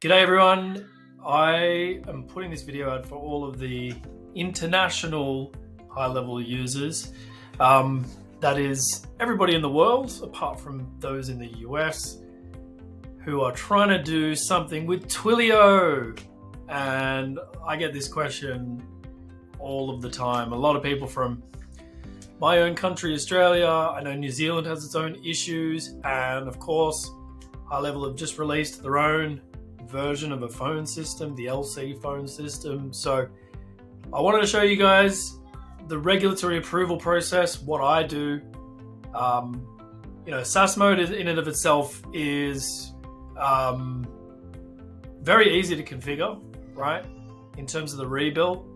G'day everyone. I am putting this video out for all of the international high level users. Um, that is everybody in the world, apart from those in the US, who are trying to do something with Twilio. And I get this question all of the time. A lot of people from my own country, Australia, I know New Zealand has its own issues, and of course, High Level have just released their own version of a phone system, the LC phone system. So I wanted to show you guys the regulatory approval process, what I do. Um, you know, SaaS mode in and of itself is um, very easy to configure, right? In terms of the rebuild.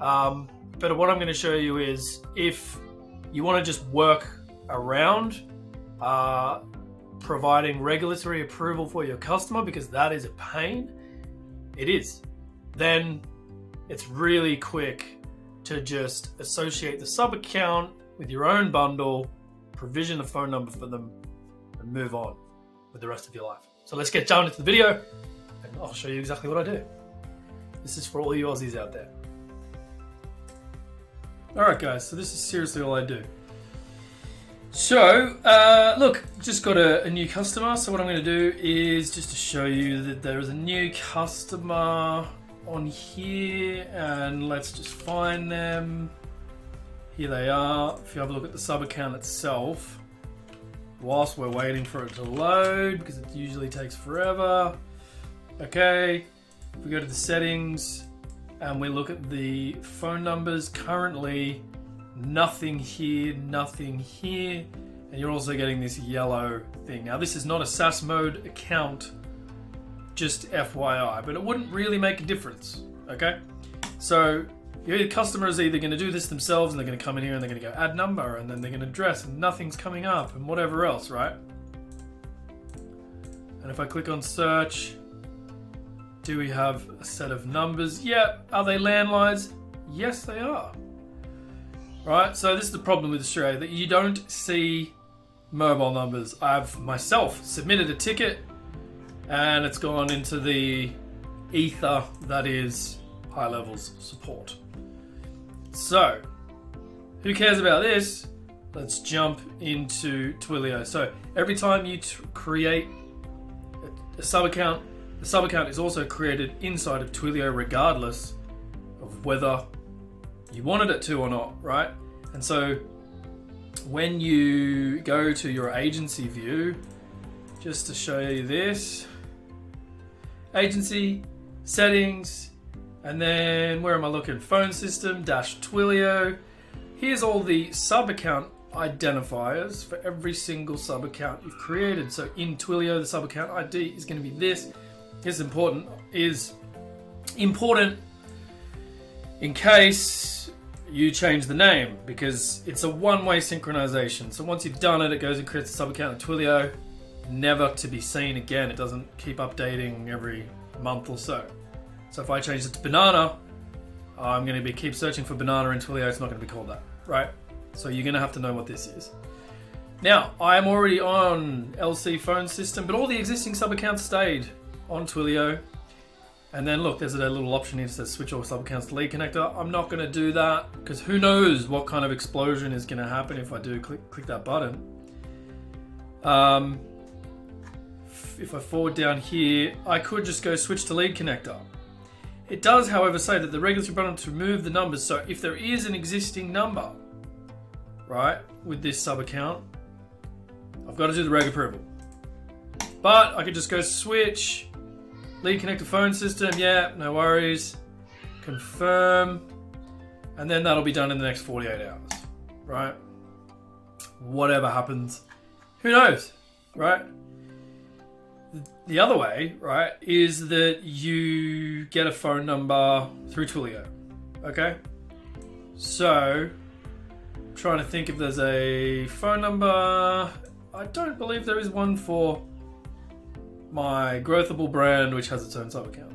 Um, but what I'm going to show you is if you want to just work around uh, providing regulatory approval for your customer because that is a pain, it is, then it's really quick to just associate the sub account with your own bundle, provision a phone number for them, and move on with the rest of your life. So let's get down into the video and I'll show you exactly what I do. This is for all you Aussies out there. Alright guys, so this is seriously all I do. So, uh, look, just got a, a, new customer. So what I'm going to do is just to show you that there is a new customer on here. And let's just find them. Here they are. If you have a look at the sub account itself. Whilst we're waiting for it to load, because it usually takes forever. Okay, if we go to the settings and we look at the phone numbers currently, nothing here, nothing here, and you're also getting this yellow thing. Now this is not a SaaS mode account, just FYI, but it wouldn't really make a difference, okay? So your customer is either going to do this themselves and they're going to come in here and they're going to go add number and then they're going to address and nothing's coming up and whatever else, right? And if I click on search, do we have a set of numbers? Yeah. Are they landlines? Yes, they are. Right, so this is the problem with Australia that you don't see mobile numbers. I've myself submitted a ticket and it's gone into the ether that is high levels support. So, who cares about this? Let's jump into Twilio. So, every time you create a, sub account, the sub account is also created inside of Twilio regardless of whether you wanted it to or not, right? And so when you go to your agency view, just to show you this, agency, settings, and then where am I looking? Phone system dash Twilio. Here's all the sub account identifiers for every single sub account you've created. So in Twilio, the sub account ID is going to be this. Is important is important in case you change the name because it's a one-way synchronization. So once you've done it, it goes and creates a sub account in Twilio, never to be seen again. It doesn't keep updating every month or so. So if I change it to banana, I'm going to be keep searching for banana in Twilio. It's not going to be called that, right? So you're going to have to know what this is. Now, I'm already on LC phone system, but all the existing sub accounts stayed on Twilio. And then look, there's a little option here that says switch all sub accounts to lead connector. I'm not going to do that because who knows what kind of explosion is going to happen if I do click, click that button. Um, if I forward down here, I could just go switch to lead connector. It does, however, say that the regulatory button to remove the numbers. So if there is an existing number, right, with this sub account, I've got to do the reg approval. But I could just go switch Lead connector phone system, yeah, no worries. Confirm. And then that'll be done in the next 48 hours, right? Whatever happens, who knows, right? The other way, right, is that you get a phone number through Twilio, okay? So, trying to think if there's a phone number. I don't believe there is one for my Growthable brand, which has its own sub account.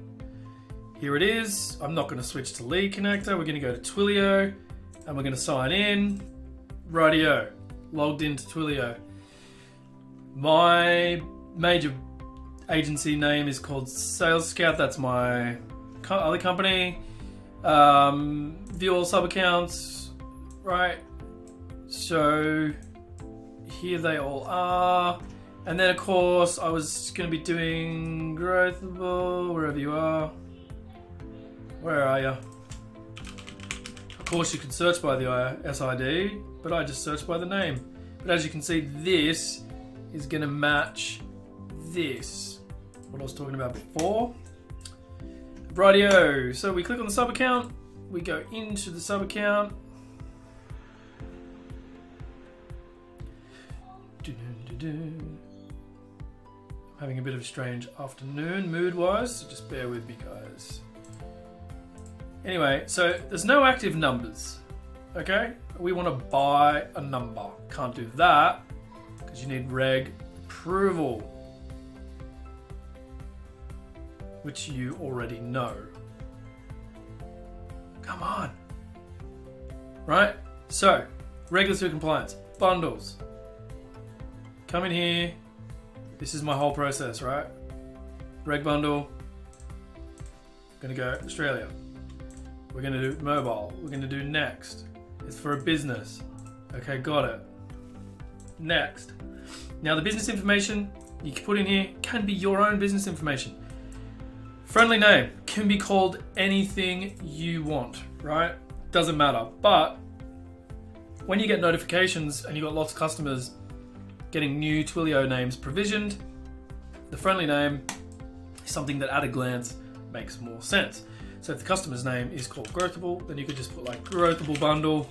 Here it is. I'm not going to switch to Lead Connector. We're going to go to Twilio and we're going to sign in. Radio, logged into Twilio. My major agency name is called Sales Scout. That's my co- other company. Um, view all sub accounts, right? So here they all are. And then, of course, I was going to be doing Growthable, wherever you are. Where are you? Of course, you can search by the SID, but I just searched by the name. But as you can see, this is going to match this, what I was talking about before. Rightio, so we click on the sub account, we go into the sub account. Having a bit of a strange afternoon mood wise, so just bear with me, guys. Anyway, so there's no active numbers. Okay, we want to buy a number. Can't do that because you need reg approval, which you already know. Come on. Right? So, regulatory compliance, bundles. Come in here. This is my whole process, right? Reg bundle. Gonna go Australia. We're gonna do mobile. We're gonna do next. It's for a business. Okay, got it. Next. Now the business information you can put in here can be your own business information. Friendly name can be called anything you want, right? Doesn't matter. But when you get notifications and you've got lots of customers getting new Twilio names provisioned, the friendly name is something that at a glance makes more sense. So if the customer's name is called Growthable, then you could just put like Growthable Bundle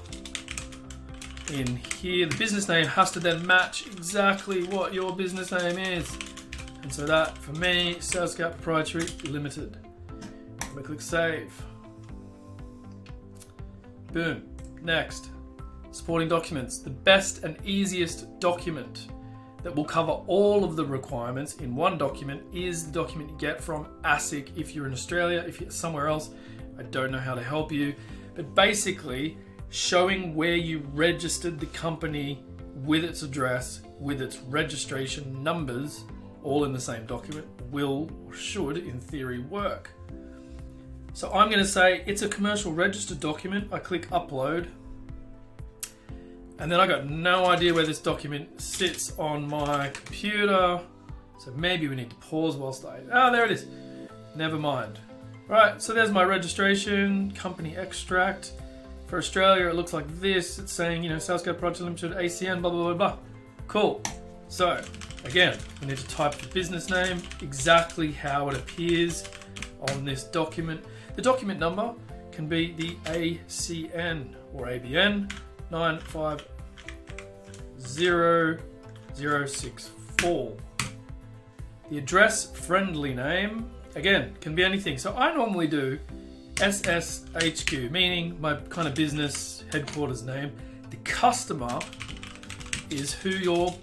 in here. The business name has to then match exactly what your business name is. And so that, for me, Sales Proprietary Limited. We click Save. Boom. Next. Supporting documents. The best and easiest document that will cover all of the requirements in one document is the document you get from ASIC if you're in Australia, if you're somewhere else. I don't know how to help you, but basically showing where you registered the company with its address, with its registration numbers, all in the same document, will or should, in theory, work. So I'm going to say it's a commercial registered document. I click upload. And then I got no idea where this document sits on my computer. So maybe we need to pause whilst I, oh, there it is. Never mind. Right, so there's my registration, company extract. For Australia, it looks like this. It's saying, you know, Scout Project Limited, ACN, blah, blah, blah, blah. Cool. So, again, we need to type the business name, exactly how it appears on this document. The document number can be the ACN or ABN 950064. The address friendly name, again, can be anything. So I normally do SSHQ, meaning my kind of business headquarters name. The customer is who you're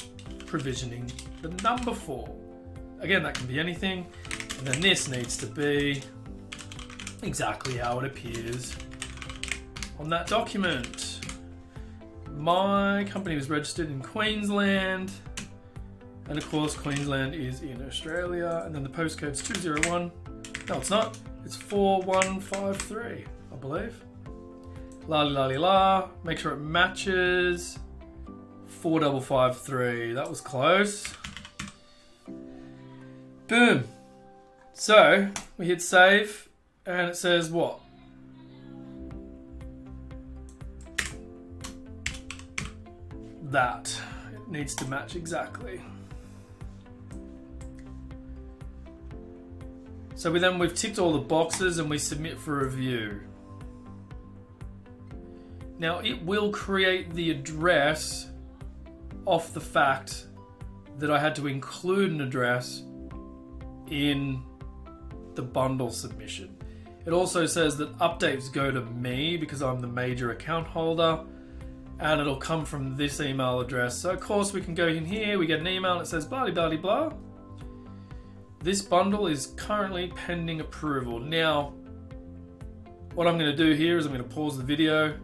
provisioning the number for. Again, that can be anything. And then this needs to be exactly how it appears on that document. My company was registered in Queensland. And of course, Queensland is in Australia. And then the postcode's 201. No, it's not. It's 4153, I believe. La la la la. Make sure it matches. 4553. That was close. Boom. So we hit save and it says what? That. It needs to match exactly. So we then we've ticked all the boxes and we submit for review. Now it will create the address off the fact that I had to include an address in the bundle submission. It also says that updates go to me because I'm the major account holder and it'll come from this email address. So of course we can go in here, we get an email that says blah blah blah this bundle is currently pending approval. Now, what I'm to do here is I'm to pause the video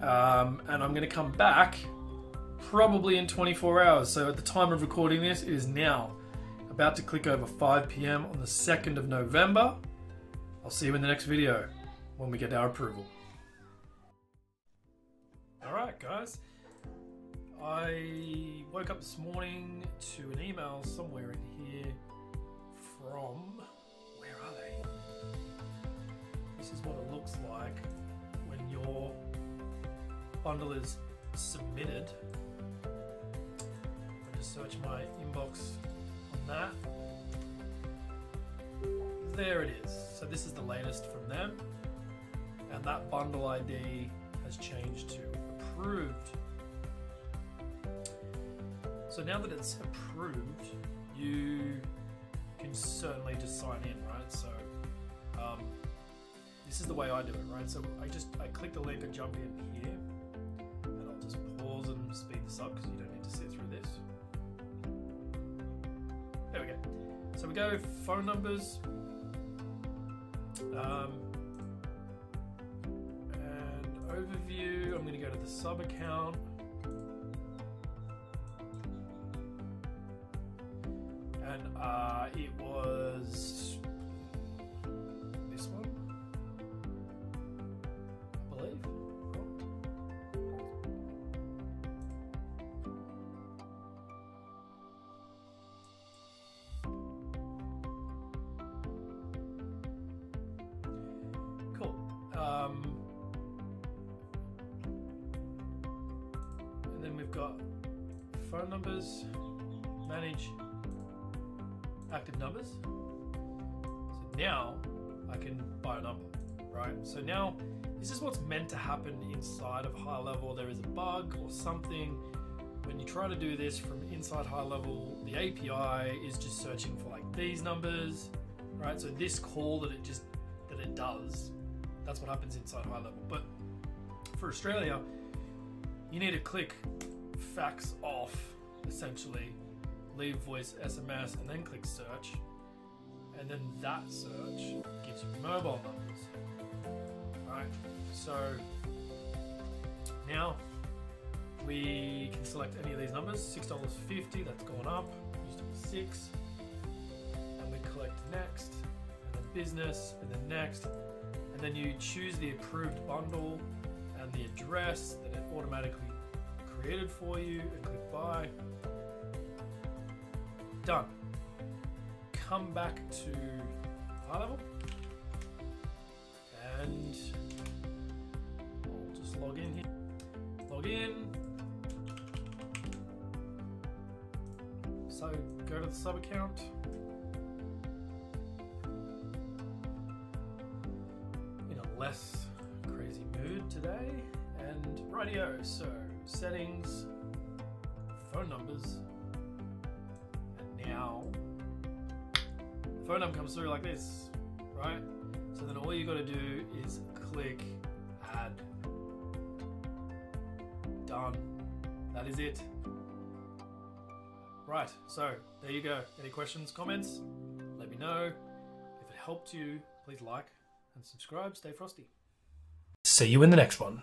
um, and I'm to come back probably in 24 hours. So at the time of recording this, it is now About to click over 5 p.m. on the 2nd of November. I'll see you in the next video when we get our approval. Alright, guys. I woke up this morning to an email somewhere in here from. Where are they? This is what it looks like when your bundle is submitted. I just search my inbox on that. There it is. So this is the latest from them. And that bundle ID has changed to approved. So now that it's approved, you can certainly just sign in, right? So um, this is the way I do it, right? So I just I click the link and jump in here, and I'll just pause and speed this up because you don't need to sit through this. There we go. So we go phone numbers. Um, overview. I'm going to go to the sub account. And uh, it was got phone numbers, manage active numbers. So now I can buy a number, right? So now this is what's meant to happen inside of high level. There is a bug or something. When you try to do this from inside high level, the API is just searching for like these numbers, right? So this call that it just that it does, that's what happens inside high level. But for Australia, you need to click fax off essentially leave voice SMS and then click search. And then that search gives you mobile numbers. Right so now we can select any of these numbers. $6.50 that's gone up. Used to be six. And we collect next and then business and then next. And then you choose the approved bundle and the address that it automatically created for you and buy done. Come back to high level and I'll just log in here. Log in. So go to the sub account. In a less crazy mood today. And radio, so settings, phone numbers, and now the phone number comes through like this, right? So then all you got to do is click add. Done. That is it. Right, so there you go. Any questions, comments? Let me know. If it helped you, please like and subscribe. Stay frosty. See you in the next one.